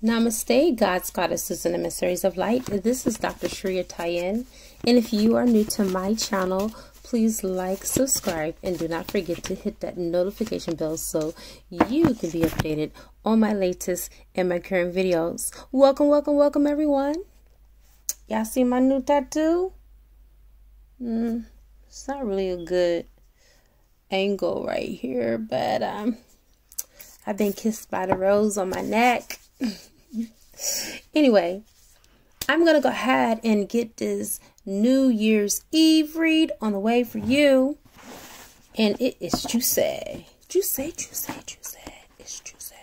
Namaste, God's goddesses and emissaries of light. This is Dr. Shreya Tajen. And if you are new to my channel, please like, subscribe, and do not forget to hit that notification bell so you can be updated on my latest and my current videos. Welcome, welcome, welcome, everyone. Y'all see my new tattoo? Mm, it's not really a good angle right here, but um, I've been kissed by the rose on my neck. anyway, I'm going to go ahead and get this New Year's Eve read on the way for you. And it is juicy. Juicy, juicy, juicy. It's juicy.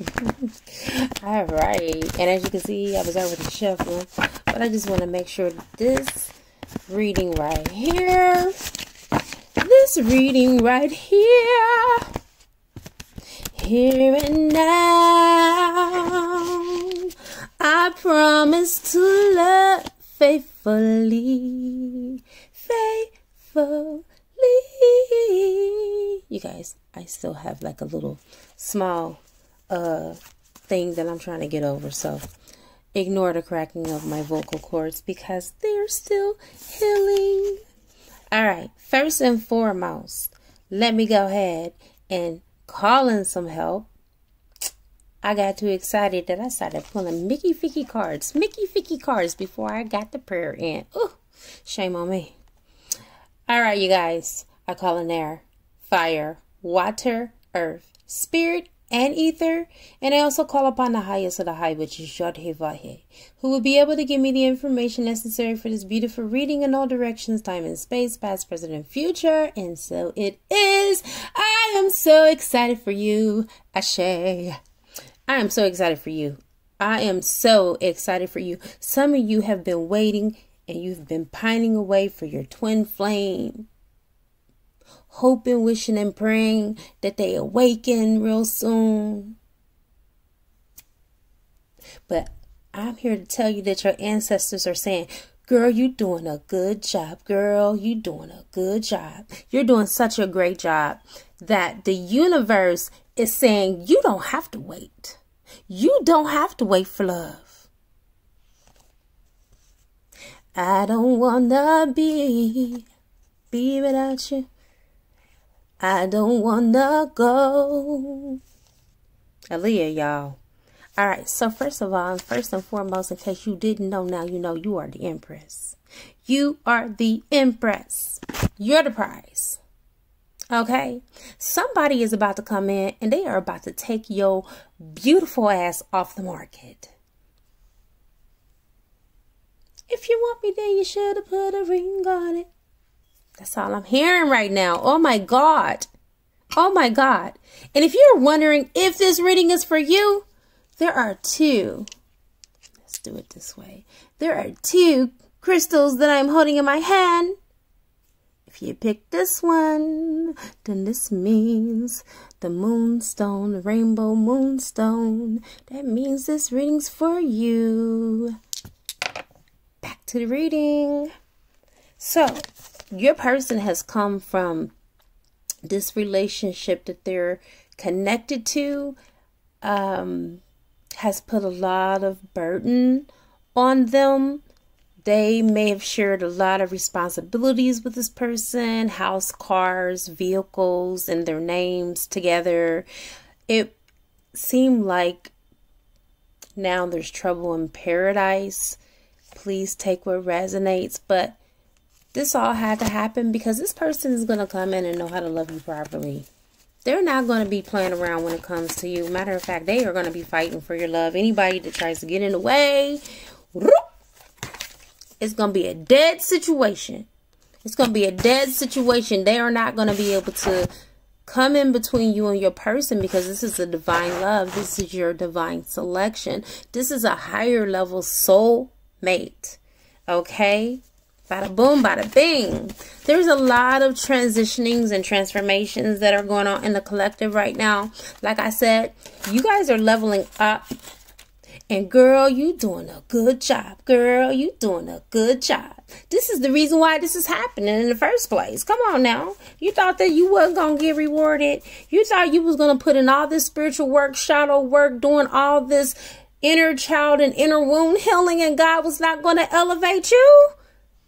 All right. And as you can see, I was already shuffling. But I just want to make sure this reading right here, this reading right here, here and now, I promise to love faithfully, faithfully. You guys, I still have like a little small uh thing that I'm trying to get over, so ignore the cracking of my vocal cords because they're still healing. All right, first and foremost, let me go ahead and call in some help I got too excited that I started pulling Mickey Ficky cards, Mickey Ficky cards before I got the prayer in. Ooh, shame on me. All right, you guys. I call in air, fire, water, earth, spirit, and ether. And I also call upon the highest of the high, which is Yod-Heh-Vah-Heh, who will be able to give me the information necessary for this beautiful reading in all directions, time and space, past, present, and future. And so it is. I am so excited for you. Ashe. I am so excited for you. I am so excited for you. Some of you have been waiting and you've been pining away for your twin flame. Hoping, wishing, and praying that they awaken real soon. But I'm here to tell you that your ancestors are saying, Girl, you doing a good job. Girl, you doing a good job. You're doing such a great job that the universe is saying you don't have to wait. You don't have to wait for love. I don't wanna be, be without you. I don't wanna go. Aaliyah, y'all. All right, so first of all, first and foremost, in case you didn't know, now you know you are the Empress. You are the Empress. You're the prize. Okay? Somebody is about to come in and they are about to take your beautiful ass off the market. If you want me, then you should have put a ring on it. That's all I'm hearing right now. Oh my God. Oh my God. And if you're wondering if this reading is for you, there are two. Let's do it this way. There are two crystals that I'm holding in my hand. If you pick this one, then this means the moonstone, the rainbow moonstone. That means this reading's for you. Back to the reading. So, your person has come from this relationship that they're connected to um, has put a lot of burden on them they may have shared a lot of responsibilities with this person house, cars, vehicles, and their names together. It seemed like now there's trouble in paradise. Please take what resonates. But this all had to happen because this person is going to come in and know how to love you properly. They're not going to be playing around when it comes to you. Matter of fact, they are going to be fighting for your love. Anybody that tries to get in the way, it's going to be a dead situation. It's going to be a dead situation. They are not going to be able to come in between you and your person because this is a divine love. This is your divine selection. This is a higher level soul mate. Okay? Bada boom, bada bing. There's a lot of transitionings and transformations that are going on in the collective right now. Like I said, you guys are leveling up and girl, you doing a good job. Girl, you doing a good job. This is the reason why this is happening in the first place. Come on now. You thought that you wasn't going to get rewarded. You thought you was going to put in all this spiritual work, shadow work, doing all this inner child and inner wound healing and God was not going to elevate you?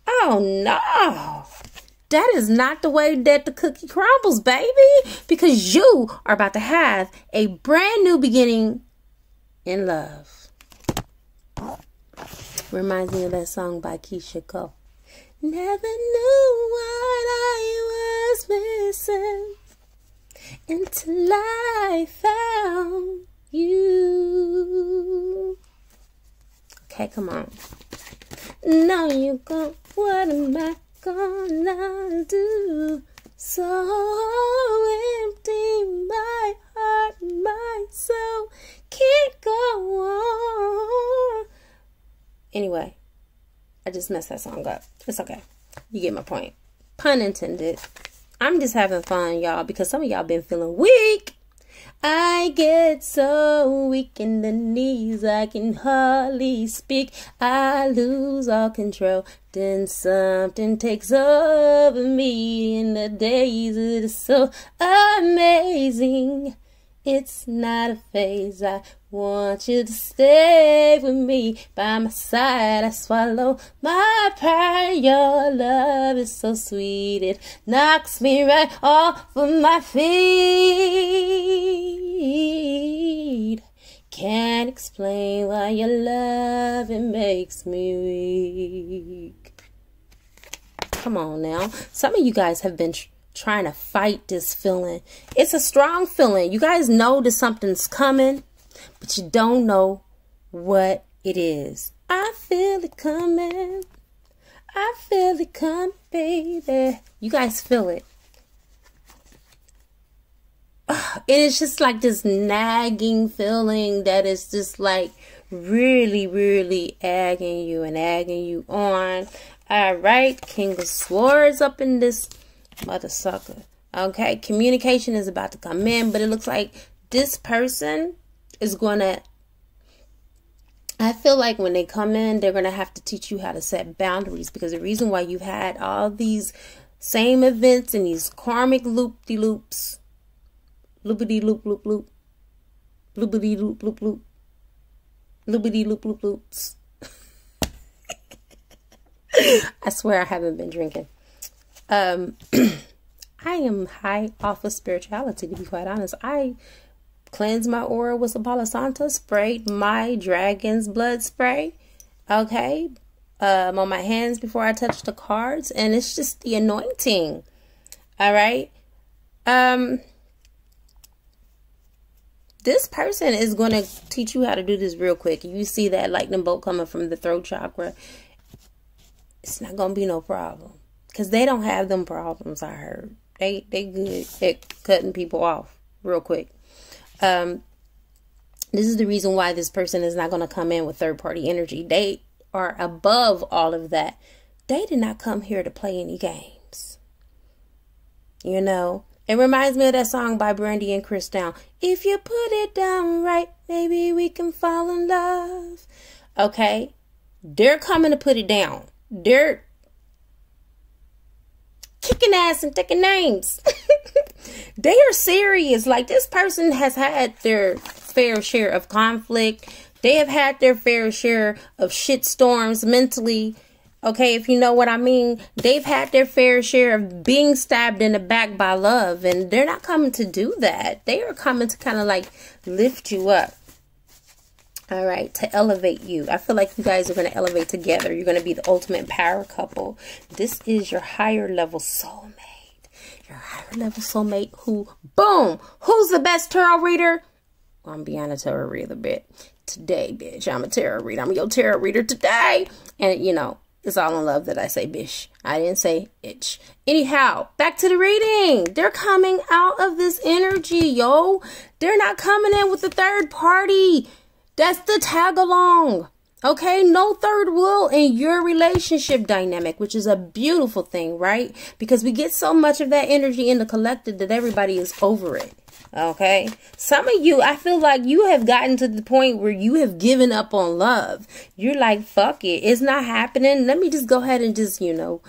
Oh no. That is not the way that the cookie crumbles, baby. Because you are about to have a brand new beginning in love. Reminds me of that song by Keyshia Cole. Never knew what I was missing until I found you. Okay, come on. Now you go. What am I gonna do? So empty, my heart, my soul can't go on. Anyway, I just messed that song up. It's okay. You get my point. Pun intended. I'm just having fun, y'all, because some of y'all been feeling weak. I get so weak in the knees I can hardly speak. I lose all control. Then something takes over me, and the days it is so amazing. It's not a phase. I want you to stay with me by my side. I swallow my pride. Your love is so sweet. It knocks me right off of my feet. Can't explain why your love it makes me weak. Come on now. Some of you guys have been trying to fight this feeling. It's a strong feeling. You guys know that something's coming, but you don't know what it is. I feel it coming. I feel it coming, baby. You guys feel it. And it's just like this nagging feeling that is just like really, really agging you and agging you on. All right, King of Swords up in this mother sucker. Okay, communication is about to come in, but it looks like this person is going to. I feel like when they come in, they're going to have to teach you how to set boundaries because the reason why you've had all these same events and these karmic loop de loops, loopity loop loop loop, loopity loop loop loop, loopity loop loop loops. I swear I haven't been drinking. Um, I am high off of spirituality, to be quite honest. I cleansed my aura with some Palo Santo, sprayed my dragon's blood spray, okay, um, on my hands before I touch the cards, and it's just the anointing, all right? Um, this person is going to teach you how to do this real quick. You see that lightning bolt coming from the throat chakra. It's not going to be no problem. Because they don't have them problems, I heard. They they good at cutting people off real quick. Um, this is the reason why this person is not going to come in with third party energy. They are above all of that. They did not come here to play any games. You know, it reminds me of that song by Brandy and Chris Brown. If you put it down right, maybe we can fall in love. Okay, they're coming to put it down. They're kicking ass and taking names. they are serious. Like this person has had their fair share of conflict. They have had their fair share of shit storms mentally. Okay, if you know what I mean, they've had their fair share of being stabbed in the back by love, and they're not coming to do that. They are coming to kind of like lift you up. All right, to elevate you. I feel like you guys are going to elevate together. You're going to be the ultimate power couple. This is your higher level soulmate. Your higher level soulmate who, boom, who's the best tarot reader? Well, I'm being a tarot reader bit today, bitch. I'm a tarot reader. I'm your tarot reader today. And, you know, it's all in love that I say bish. I didn't say itch. Anyhow, back to the reading. They're coming out of this energy, yo. They're not coming in with the third party. That's the tag along. Okay, no third wheel in your relationship dynamic, which is a beautiful thing, right? Because we get so much of that energy in the collective that everybody is over it. Okay. Some of you, I feel like you have gotten to the point where you have given up on love. You're like, fuck it. It's not happening. Let me just go ahead and just, you know,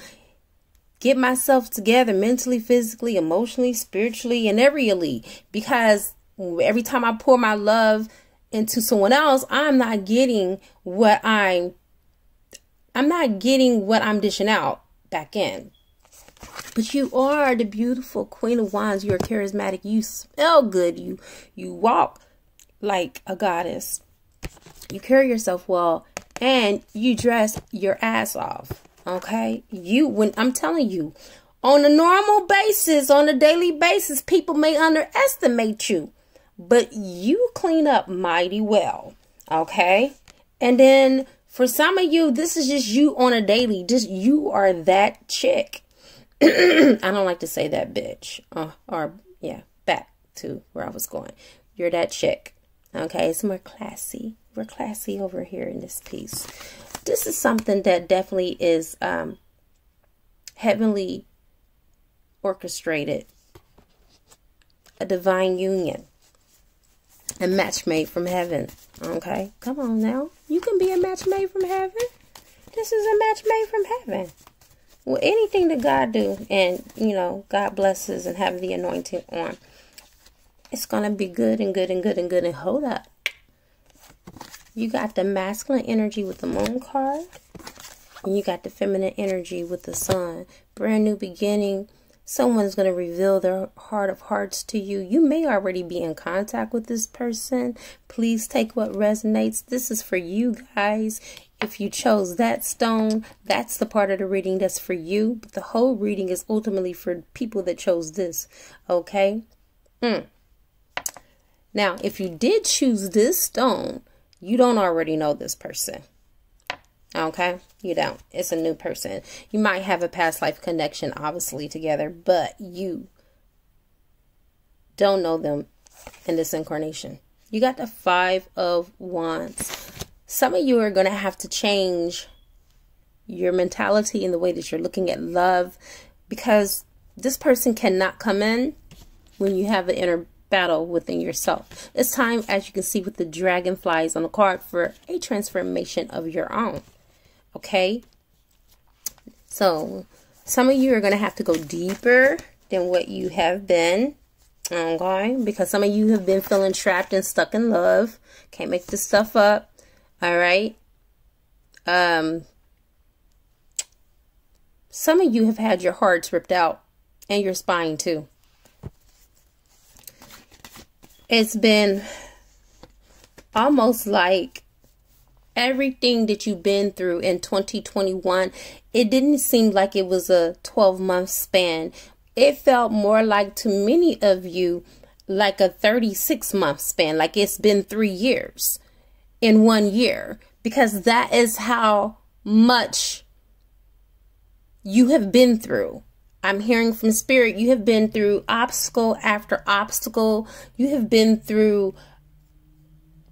get myself together mentally, physically, emotionally, spiritually, and every Because every time I pour my love into someone else, I'm not getting what I'm I'm not getting what I'm dishing out back in. But you are the beautiful queen of wands. You're charismatic. You smell good. You you walk like a goddess. You carry yourself well and you dress your ass off. Okay? You when I'm telling you, on a normal basis, on a daily basis, people may underestimate you. But you clean up mighty well. Okay? And then for some of you, this is just you on a daily. Just you are that chick. I don't like to say that bitch. Uh, or, yeah, back to where I was going. You're that chick. Okay, it's more classy. We're classy over here in this piece. This is something that definitely is um, heavenly orchestrated. A divine union. A match made from heaven. Okay, come on now. You can be a match made from heaven. This is a match made from heaven well, anything that God do and, you know, God blesses and have the anointing on, it's going to be good and good and good and good. And hold up. You got the masculine energy with the moon card. And you got the feminine energy with the sun. Brand new beginning. Someone's going to reveal their heart of hearts to you. You may already be in contact with this person. Please take what resonates. This is for you guys. If you chose that stone, that's the part of the reading that's for you. But the whole reading is ultimately for people that chose this. Okay? Mm. Now, if you did choose this stone, you don't already know this person. Okay? You don't. It's a new person. You might have a past life connection, obviously, together, but you don't know them in this incarnation. You got the Five of Wands some of you are going to have to change your mentality in the way that you're looking at love because this person cannot come in when you have an inner battle within yourself. It's time, as you can see with the dragonflies on the card, for a transformation of your own. Okay? So, some of you are going to have to go deeper than what you have been. Okay? Because some of you have been feeling trapped and stuck in love. Can't make this stuff up. All right. Um, some of you have had your hearts ripped out and your spine too. It's been almost like everything that you've been through in 2021, it didn't seem like it was a 12 month span. It felt more like to many of you like a 36 month span, like it's been three years in one year because that is how much you have been through. I'm hearing from spirit, you have been through obstacle after obstacle. You have been through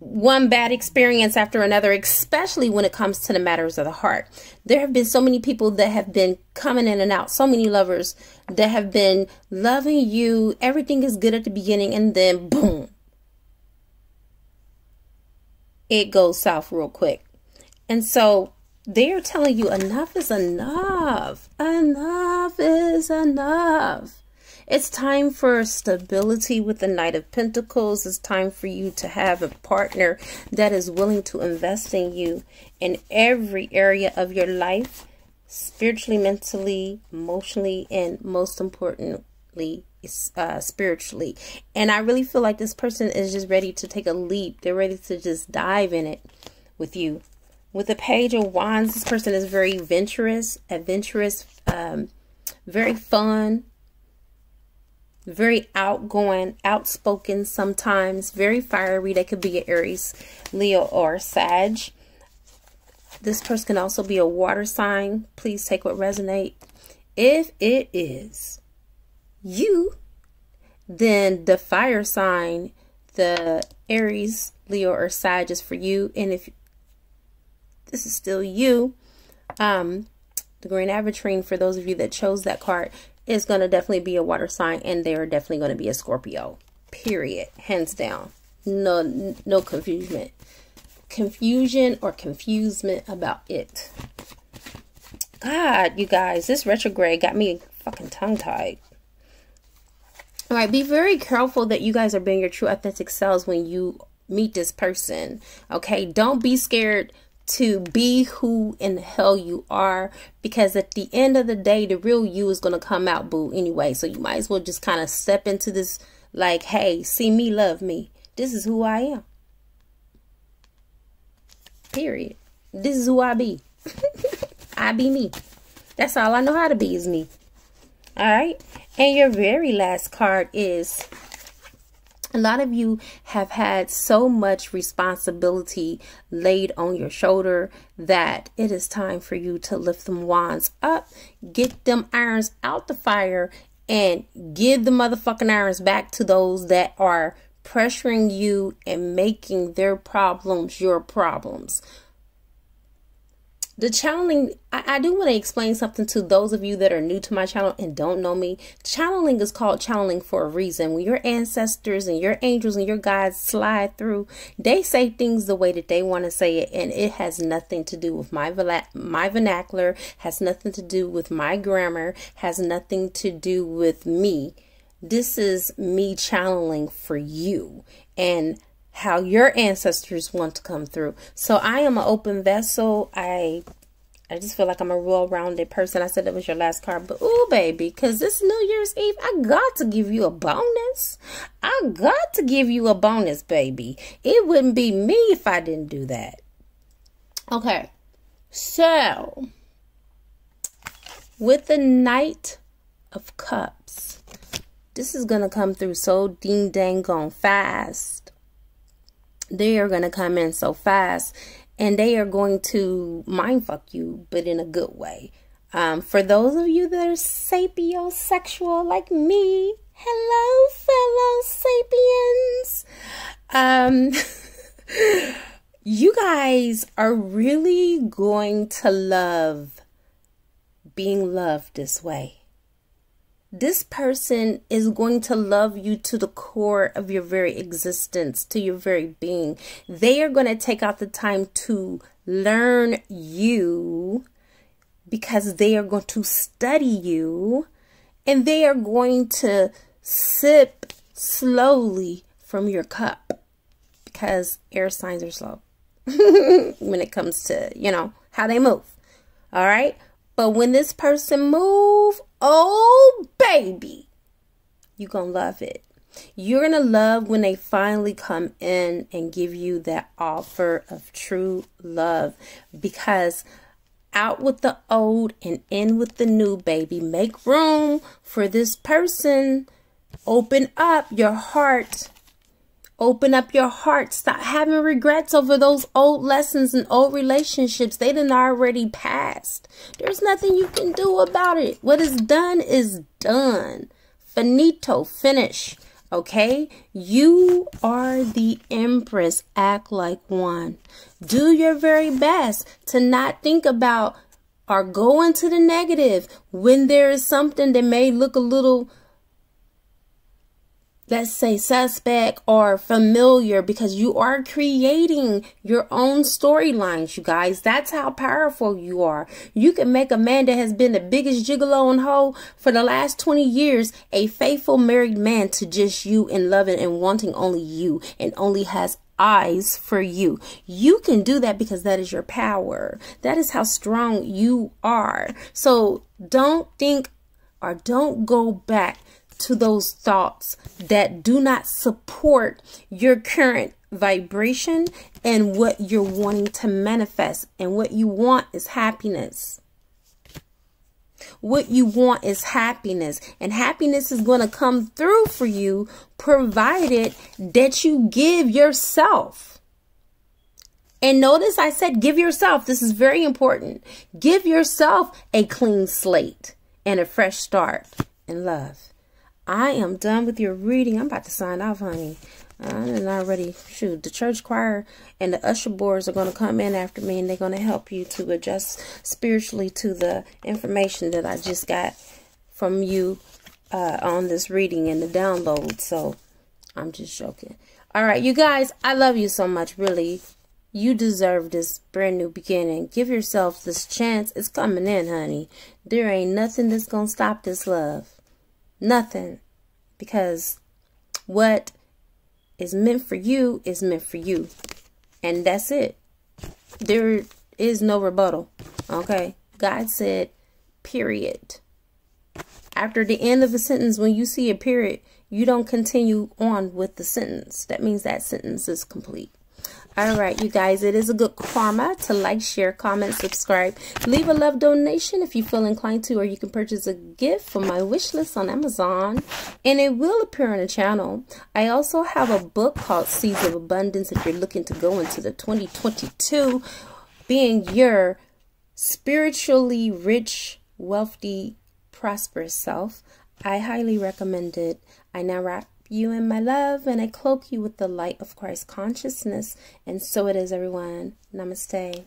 one bad experience after another, especially when it comes to the matters of the heart. There have been so many people that have been coming in and out, so many lovers that have been loving you. Everything is good at the beginning, and then boom, it goes south real quick. And so they're telling you enough is enough. Enough is enough. It's time for stability with the Knight of Pentacles. It's time for you to have a partner that is willing to invest in you in every area of your life, spiritually, mentally, emotionally, and most importantly, uh, spiritually. And I really feel like this person is just ready to take a leap. They're ready to just dive in it with you. With the Page of Wands, this person is very venturous, adventurous, um, very fun, very outgoing, outspoken sometimes, very fiery. They could be an Aries, Leo, or Sag. This person can also be a water sign. Please take what resonate. If it is you, then the fire sign, the Aries, Leo, or Sag is for you. And if this is still you, um, the Green Aventurine, for those of you that chose that card, is going to definitely be a water sign, and they are definitely going to be a Scorpio. Period. Hands down. No no confusion. Confusion or confusement about it. God, you guys, this retrograde got me fucking tongue tied. All right, be very careful that you guys are being your true authentic selves when you meet this person. Okay, don't be scared to be who in the hell you are because at the end of the day the real you is going to come out boo anyway. So you might as well just kind of step into this like hey see me love me. This is who i am. Period. This is who i be. I be me. That's all i know how to be is me. All right? And your very last card is a lot of you have had so much responsibility laid on your shoulder that it is time for you to lift them wands up, get them irons out the fire, and give the motherfucking irons back to those that are pressuring you and making their problems your problems the channeling I, I do want to explain something to those of you that are new to my channel and don't know me. Channeling is called channeling for a reason. When your ancestors and your angels and your guides slide through they say things the way that they want to say it and it has nothing to do with my my vernacular has nothing to do with my grammar has nothing to do with me. This is me channeling for you and how your ancestors want to come through. So I am an open vessel. I I just feel like I'm a well-rounded person. I said that was your last card, but ooh, baby, because this New Year's Eve, I got to give you a bonus. I got to give you a bonus, baby. It wouldn't be me if I didn't do that. Okay, so with the Knight of Cups, this is going to come through so ding dang gone fast they are going to come in so fast and they are going to mind fuck you, but in a good way. Um, for those of you that are sapiosexual like me, hello, fellow sapiens. Um, you guys are really going to love being loved this way this person is going to love you to the core of your very existence, to your very being. They are going to take out the time to learn you because they are going to study you and they are going to sip slowly from your cup because air signs are slow when it comes to, you know, how they move. All right. But when this person move, Oh, baby, you're going to love it. You're going to love when they finally come in and give you that offer of true love because out with the old and in with the new, baby. Make room for this person. Open up your heart Open up your heart. Stop having regrets over those old lessons and old relationships. They done already passed. There's nothing you can do about it. What is done is done. Finito, finish. Okay? You are the empress. Act like one. Do your very best to not think about or go into the negative when there is something that may look a little let's say suspect or familiar because you are creating your own storylines you guys that's how powerful you are you can make a man that has been the biggest gigolo and hoe for the last 20 years a faithful married man to just you and loving and wanting only you and only has eyes for you. You can do that because that is your power. That is how strong you are. So don't think or don't go back to those thoughts that do not support your current vibration and what you're wanting to manifest. And what you want is happiness. What you want is happiness. And happiness is going to come through for you provided that you give yourself. And notice I said give yourself. This is very important. Give yourself a clean slate and a fresh start in love. I am done with your reading. I'm about to sign off, honey. I'm already, shoot, the church choir and the usher boards are going to come in after me and they're going to help you to adjust spiritually to the information that I just got from you uh, on this reading and the download. So I'm just joking. All right, you guys, I love you so much, really. You deserve this brand new beginning. Give yourself this chance. It's coming in, honey. There ain't nothing that's going to stop this love. Nothing. Because what is meant for you is meant for you. And that's it. There is no rebuttal. Okay? God said, period. After the end of a sentence, when you see a period, you don't continue on with the sentence. That means that sentence is complete. All right, you guys, it is a good karma to like, share, comment, subscribe. Leave a love donation if you feel inclined to, or you can purchase a gift from my wish list on Amazon, and it will appear on the channel. I also have a book called Seeds of Abundance if you're looking to go into the 2022 being your spiritually rich, wealthy, prosperous self. I highly recommend it. I now wrap you in my love, and I cloak you with the light of Christ consciousness. And so it is, everyone. Namaste.